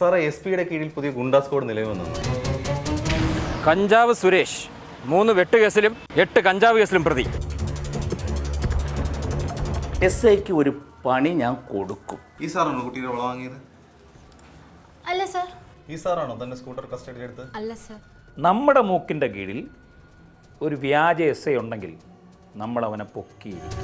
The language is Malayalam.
സാറേ എസ് പിയുടെ കീഴിൽ പുതിയ ഗുണ്ടാ സ്ക്വാഡ് നിലവിൽ വന്നു. കഞ്ചാവ് സുരേഷ് മൂന്ന് വെട്ട് കേസിലും എട്ട് കഞ്ചാവ് കേസിലും പ്രതി. എസ് ഐക്ക് ഒരു പണി ഞാൻ കൊടുക്കും. ഈ സാറാണോ കുട്ടിയുടെ വള വാങ്ങിയത്? അല്ല സർ. ഈ സാറാണോ തന്നെ സ്കൂട്ടർ കസ്റ്റഡിയിൽ എടുത്ത് അല്ല സർ. നമ്മുടെ മൂക്കിന്റെ കീഴിൽ ഒരു വ്യാജ എസ് ഐ ഉണ്ടെങ്കിൽ നമ്മൾ അവനെ പൊക്കിയിരിക്കും.